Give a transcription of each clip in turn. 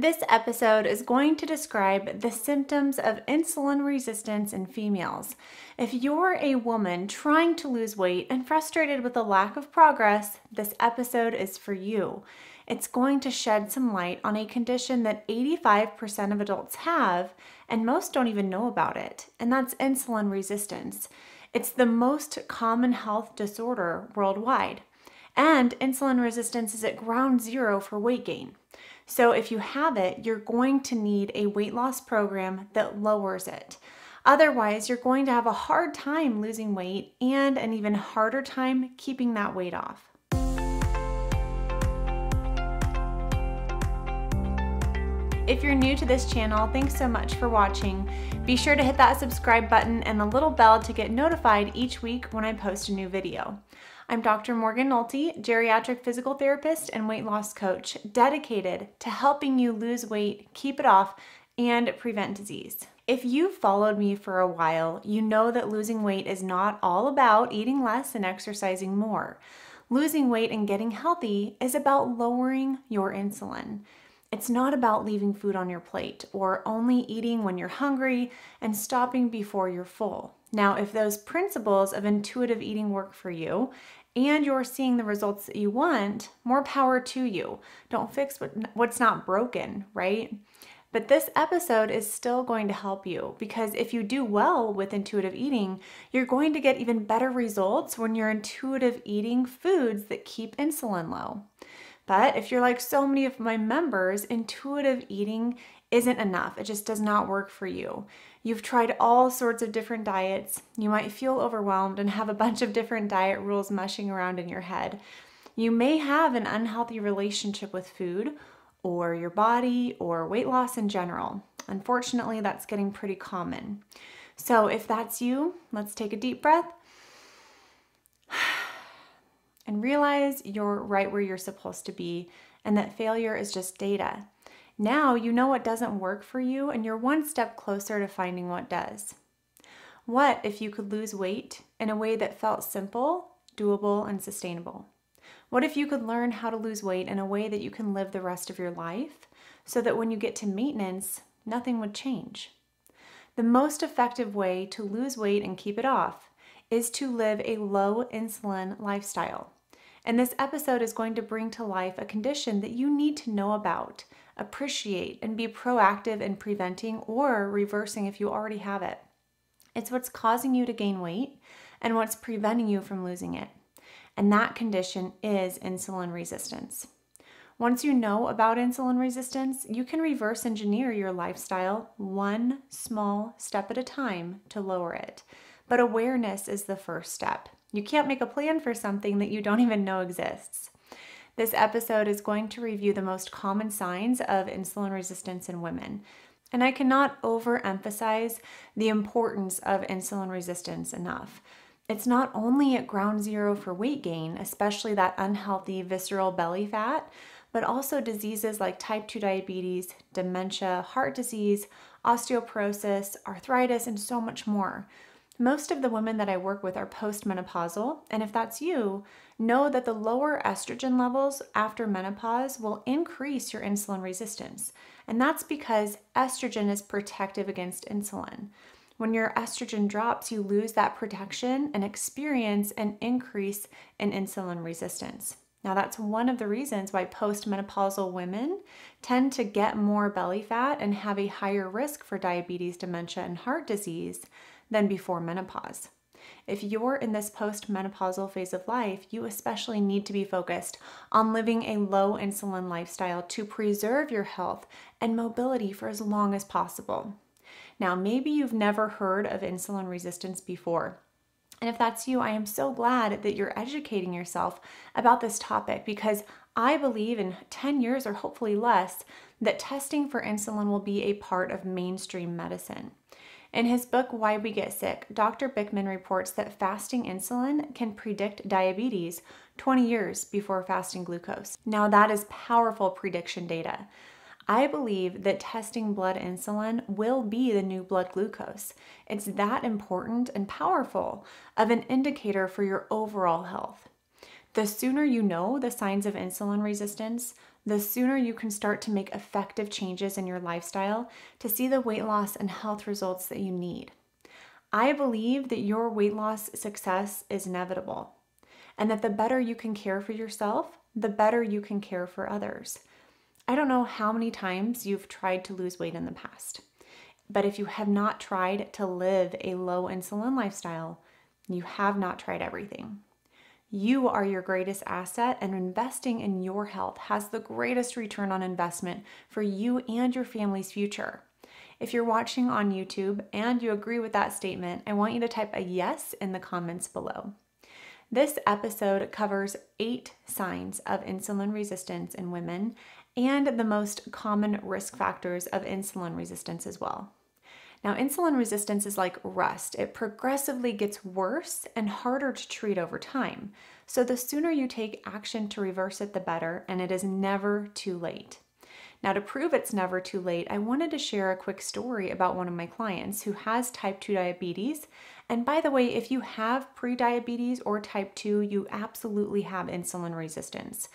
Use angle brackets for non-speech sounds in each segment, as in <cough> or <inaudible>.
This episode is going to describe the symptoms of insulin resistance in females. If you're a woman trying to lose weight and frustrated with the lack of progress, this episode is for you. It's going to shed some light on a condition that 85% of adults have, and most don't even know about it, and that's insulin resistance. It's the most common health disorder worldwide. And insulin resistance is at ground zero for weight gain. So if you have it, you're going to need a weight loss program that lowers it. Otherwise, you're going to have a hard time losing weight and an even harder time keeping that weight off. If you're new to this channel, thanks so much for watching. Be sure to hit that subscribe button and the little bell to get notified each week when I post a new video. I'm Dr. Morgan Nolte, geriatric physical therapist and weight loss coach, dedicated to helping you lose weight, keep it off, and prevent disease. If you've followed me for a while, you know that losing weight is not all about eating less and exercising more. Losing weight and getting healthy is about lowering your insulin. It's not about leaving food on your plate or only eating when you're hungry and stopping before you're full. Now, if those principles of intuitive eating work for you and you're seeing the results that you want, more power to you. Don't fix what, what's not broken, right? But this episode is still going to help you because if you do well with intuitive eating, you're going to get even better results when you're intuitive eating foods that keep insulin low. But if you're like so many of my members, intuitive eating isn't enough. It just does not work for you. You've tried all sorts of different diets. You might feel overwhelmed and have a bunch of different diet rules mushing around in your head. You may have an unhealthy relationship with food or your body or weight loss in general. Unfortunately, that's getting pretty common. So, if that's you, let's take a deep breath <sighs> and realize you're right where you're supposed to be and that failure is just data. Now you know what doesn't work for you and you're one step closer to finding what does. What if you could lose weight in a way that felt simple, doable, and sustainable? What if you could learn how to lose weight in a way that you can live the rest of your life so that when you get to maintenance, nothing would change? The most effective way to lose weight and keep it off is to live a low insulin lifestyle. And this episode is going to bring to life a condition that you need to know about appreciate, and be proactive in preventing or reversing if you already have it. It's what's causing you to gain weight and what's preventing you from losing it. And that condition is insulin resistance. Once you know about insulin resistance, you can reverse engineer your lifestyle one small step at a time to lower it. But awareness is the first step. You can't make a plan for something that you don't even know exists. This episode is going to review the most common signs of insulin resistance in women. And I cannot overemphasize the importance of insulin resistance enough. It's not only at ground zero for weight gain, especially that unhealthy visceral belly fat, but also diseases like type 2 diabetes, dementia, heart disease, osteoporosis, arthritis, and so much more. Most of the women that I work with are postmenopausal, and if that's you, know that the lower estrogen levels after menopause will increase your insulin resistance. And that's because estrogen is protective against insulin. When your estrogen drops, you lose that protection and experience an increase in insulin resistance. Now, that's one of the reasons why postmenopausal women tend to get more belly fat and have a higher risk for diabetes, dementia, and heart disease than before menopause. If you're in this postmenopausal phase of life, you especially need to be focused on living a low insulin lifestyle to preserve your health and mobility for as long as possible. Now, maybe you've never heard of insulin resistance before. And if that's you, I am so glad that you're educating yourself about this topic because I believe in 10 years or hopefully less that testing for insulin will be a part of mainstream medicine. In his book, Why We Get Sick, Dr. Bikman reports that fasting insulin can predict diabetes 20 years before fasting glucose. Now, that is powerful prediction data. I believe that testing blood insulin will be the new blood glucose. It's that important and powerful of an indicator for your overall health. The sooner you know the signs of insulin resistance, the sooner you can start to make effective changes in your lifestyle to see the weight loss and health results that you need. I believe that your weight loss success is inevitable, and that the better you can care for yourself, the better you can care for others. I don't know how many times you've tried to lose weight in the past, but if you have not tried to live a low insulin lifestyle, you have not tried everything. You are your greatest asset, and investing in your health has the greatest return on investment for you and your family's future. If you're watching on YouTube and you agree with that statement, I want you to type a yes in the comments below. This episode covers eight signs of insulin resistance in women and the most common risk factors of insulin resistance as well. Now, insulin resistance is like rust. It progressively gets worse and harder to treat over time. So, the sooner you take action to reverse it, the better, and it is never too late. Now, to prove it's never too late, I wanted to share a quick story about one of my clients who has type 2 diabetes. And by the way, if you have prediabetes or type 2, you absolutely have insulin resistance.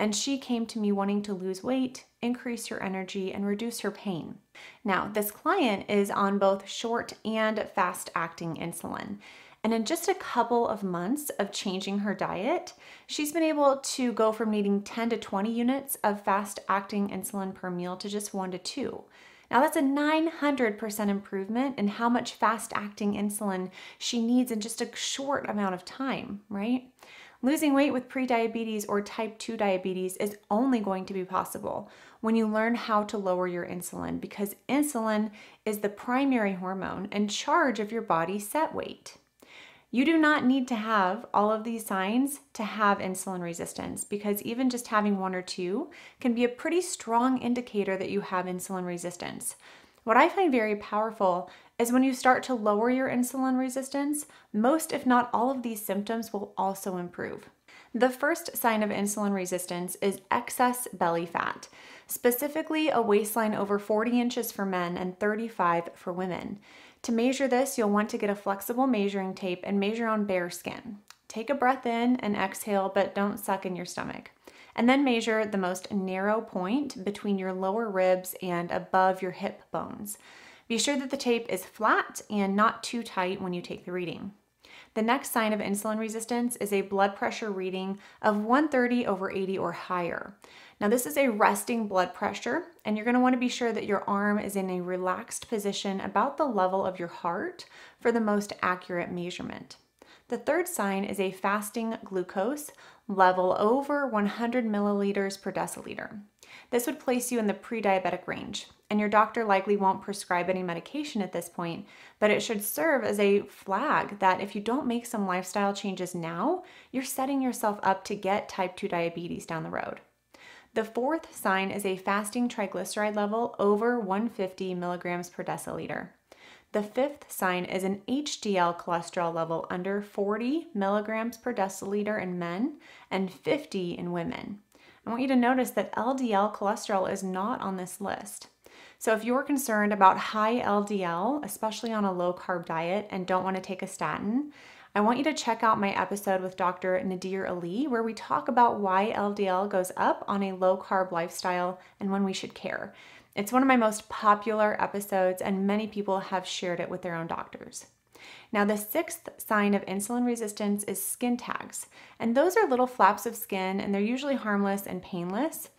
And she came to me wanting to lose weight, increase her energy, and reduce her pain. Now, this client is on both short and fast acting insulin. And in just a couple of months of changing her diet, she's been able to go from needing 10 to 20 units of fast acting insulin per meal to just one to two. Now, that's a 900% improvement in how much fast acting insulin she needs in just a short amount of time, right? Losing weight with prediabetes or type 2 diabetes is only going to be possible when you learn how to lower your insulin because insulin is the primary hormone in charge of your body's set weight. You do not need to have all of these signs to have insulin resistance because even just having one or two can be a pretty strong indicator that you have insulin resistance. What I find very powerful is when you start to lower your insulin resistance, most, if not all, of these symptoms will also improve. The first sign of insulin resistance is excess belly fat, specifically a waistline over 40 inches for men and 35 for women. To measure this, you'll want to get a flexible measuring tape and measure on bare skin. Take a breath in and exhale, but don't suck in your stomach. And then measure the most narrow point between your lower ribs and above your hip bones. Be sure that the tape is flat and not too tight when you take the reading. The next sign of insulin resistance is a blood pressure reading of 130 over 80 or higher. Now, this is a resting blood pressure, and you're going to want to be sure that your arm is in a relaxed position about the level of your heart for the most accurate measurement. The third sign is a fasting glucose level over 100 milliliters per deciliter. This would place you in the pre diabetic range, and your doctor likely won't prescribe any medication at this point, but it should serve as a flag that if you don't make some lifestyle changes now, you're setting yourself up to get type 2 diabetes down the road. The fourth sign is a fasting triglyceride level over 150 milligrams per deciliter. The fifth sign is an HDL cholesterol level under 40 milligrams per deciliter in men and 50 in women. I want you to notice that LDL cholesterol is not on this list. So, if you're concerned about high LDL, especially on a low carb diet, and don't want to take a statin, I want you to check out my episode with Dr. Nadir Ali, where we talk about why LDL goes up on a low carb lifestyle and when we should care. It's one of my most popular episodes, and many people have shared it with their own doctors. Now, the sixth sign of insulin resistance is skin tags, and those are little flaps of skin, and they're usually harmless and painless.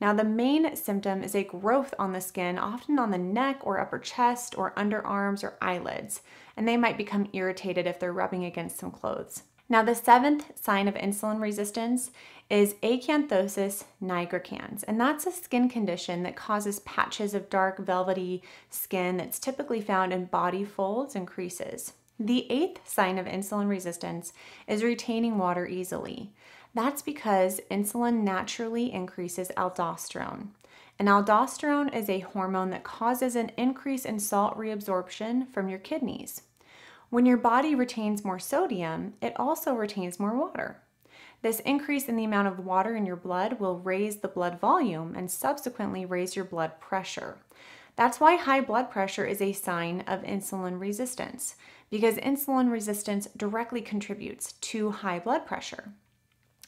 Now, the main symptom is a growth on the skin, often on the neck or upper chest or underarms or eyelids, and they might become irritated if they're rubbing against some clothes. Now, the seventh sign of insulin resistance is acanthosis nigricans, and that's a skin condition that causes patches of dark, velvety skin that's typically found in body folds and creases. The eighth sign of insulin resistance is retaining water easily. That's because insulin naturally increases aldosterone. And aldosterone is a hormone that causes an increase in salt reabsorption from your kidneys. When your body retains more sodium, it also retains more water. This increase in the amount of water in your blood will raise the blood volume and subsequently raise your blood pressure. That's why high blood pressure is a sign of insulin resistance, because insulin resistance directly contributes to high blood pressure.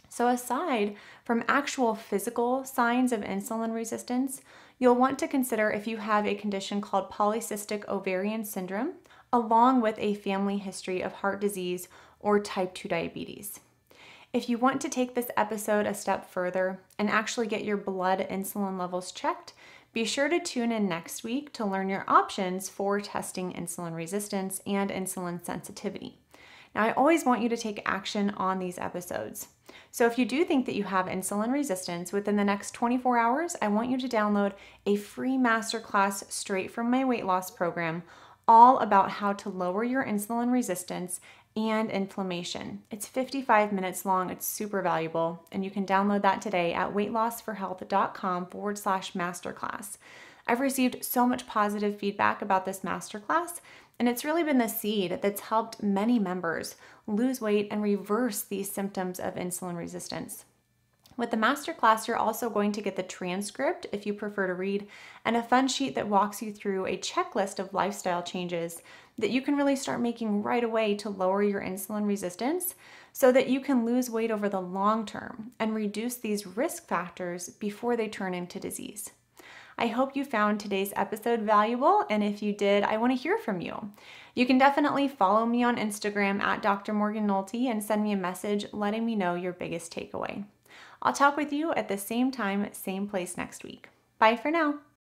So, aside from actual physical signs of insulin resistance, you'll want to consider if you have a condition called polycystic ovarian syndrome, along with a family history of heart disease or type 2 diabetes. If you want to take this episode a step further and actually get your blood insulin levels checked, be sure to tune in next week to learn your options for testing insulin resistance and insulin sensitivity. Now, I always want you to take action on these episodes. So, if you do think that you have insulin resistance within the next 24 hours, I want you to download a free masterclass straight from my weight loss program, all about how to lower your insulin resistance and inflammation. It's 55 minutes long, it's super valuable, and you can download that today at weightlossforhealth.com forward slash masterclass. I've received so much positive feedback about this masterclass and it's really been the seed that's helped many members lose weight and reverse these symptoms of insulin resistance. With the masterclass, you're also going to get the transcript if you prefer to read, and a fun sheet that walks you through a checklist of lifestyle changes that you can really start making right away to lower your insulin resistance so that you can lose weight over the long term and reduce these risk factors before they turn into disease. I hope you found today's episode valuable, and if you did, I want to hear from you. You can definitely follow me on Instagram at Dr. Morgan Nolte and send me a message letting me know your biggest takeaway. I'll talk with you at the same time, same place next week. Bye for now.